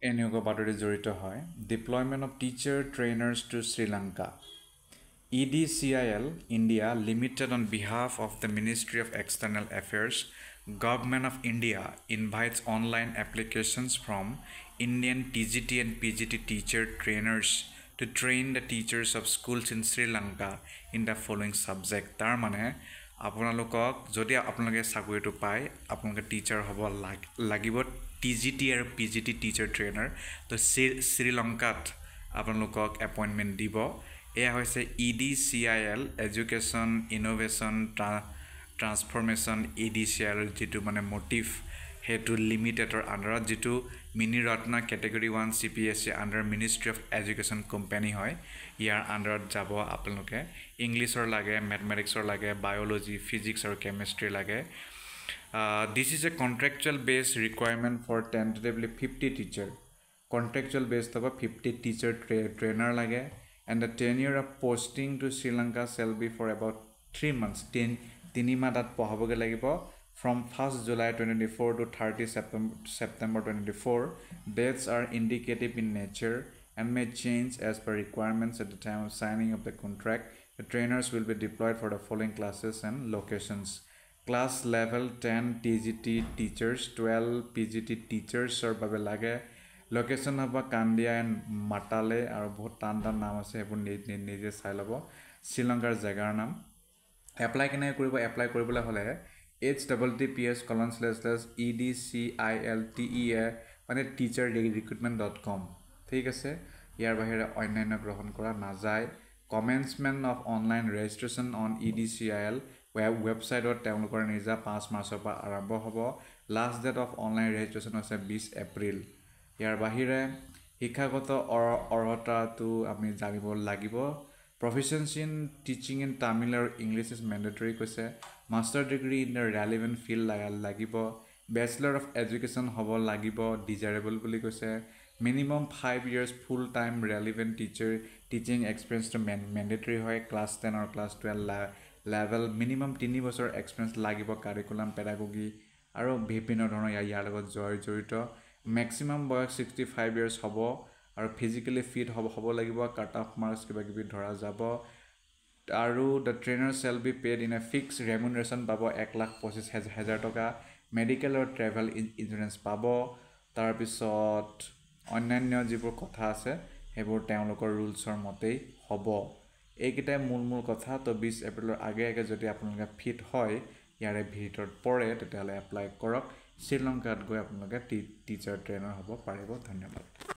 এই নিয়োগৰ বাতৰি জড়িত হয় deployment of teacher trainers to Sri Lanka E D C I L India limited on behalf of the ministry of external affairs government of India invites online applications from Indian T G T and P G T teacher trainers to train the teachers of schools in Sri Lanka in the following subject তাৰমানে আপোনালোকক যদি আপোনালোকে চাকৰিটো পায় আপোনালোকে teacher হ'ব লাগিব T G T আৰু P G T teacher trainer to Sri শ্ৰীলংকাত আপোনালোকক এপইণ্টমেণ্ট দিব। এয়া হৈছে E D C I L education innovation tra transformation E D C I এলৰ যিটো মানে মটিভ সেইটো লিমিটেডৰ আণ্ডাৰত যিটো mini Ratna category one C P S C under ministry of education company হয়। ইয়াৰ আণ্ডাৰত যাব আপোনালোকে ইংলিছৰ লাগে মেথমেটিক্সৰ লাগে বায়'লজি ফিজিক্স আৰু কেমেষ্ট্ৰি লাগে। দিছ is a contractual base requirement for tentatively fifty teacher contractual based হ'ব ফিফটি টিচাৰ ট্ৰে ট্ৰেইনাৰ লাগে। And the tenure of posting to Sri Lanka shall be for about three months তিন তিনিমাহ তাত পঢ়াবগৈ লাগিব। From first July twenty four to thirty September September twenty four dates are indicative in nature and may change as per requirements at the time of signing of the contract the trainers will be deployed for the following classes and locations class level ten T G T teachers twelve P G T টিচাৰ্ছৰ বাবে লাগে location হ'ব কান্দিয়া and মাটালে আৰু বহুত টান টান নাম আছে সেইবোৰ নিজে চাই ল'ব শ্ৰীলংকাৰ জেগাৰ নাম এপ্লাই কেনেকৈ কৰিব এপ্লাই কৰিবলৈ হ'লে H double T P S colon slash slash E D C I L T E A মানে টিচাৰ ৰিক্ৰুটমেণ্ট ডট কম ঠিক আছে? ইয়াৰ বাহিৰে অন্যান্য গ্ৰহণ কৰা নাযায়। Commencement of online registration on E D C I L web ৱেবছাইটত তেওঁলোকৰ নিজা পাঁচ মাৰ্চৰ পৰা আৰম্ভ হ'ব। Last date of online registration হৈছে বিছ এপ্ৰিল। ইয়াৰ বাহিৰে শিক্ষাগত অৰ অৰ্হতাটো আমি জানিব লাগিব। Proficiency in teaching in Tamil আৰু ইংলিছ ইজ মেণ্ডেটৰী কৈছে। Master degree in the relevant field লাগিব। বেচেলৰ অফ এডুকেশ্যন হ'ব লাগিব ডিজাইৰেবল বুলি কৈছে। Minimum five years full time relevant teacher teaching এক্সপিৰিয়েঞ্চটো man mandatory হয়। ক্লাছ টেন আৰু ক্লাছ টুৱেল্ভ লেভেল মিনিমাম তিনি বছৰ এক্সপিৰিয়েঞ্চ লাগিব কাৰিকুলাম পেডাগগী আৰু বিভিন্ন ধৰণৰ ইয়াৰ লগত জয় জড়িত। মেক্সিমাম বয়স ছিক্সটি ফাইভ ইয়াৰ্ছ হ'ব। আৰু ফিজিকেলি ফিট হ'ব হ'ব লাগিব কাট অফ মাৰ্কছ কিবা কিবি ধৰা যাব। আৰু the trainer shall be paid in a fix remuneration পাব এক লাখ পঁচিছ হেজাৰ টকা। মেডিকেল আৰু ট্ৰেভেল ইঞ্চুৰেঞ্চ পাব। তাৰপিছত অন্যান্য যিবোৰ কথা আছে সেইবোৰ তেওঁলোকৰ ৰুলছৰ মতেই হ'ব। এইকেইটাই মূল মূল কথা। তো বিছ এপ্ৰিলৰ আগে আগে যদি আপোনালোকে ফিট হয় ইয়াৰে ভিতৰত পৰে তেতিয়াহ'লে এপ্লাই কৰক। শ্ৰীলংকাত গৈ আপোনালোকে টি টিচাৰ ট্ৰেইনাৰ হ'ব পাৰিব। ধন্যবাদ।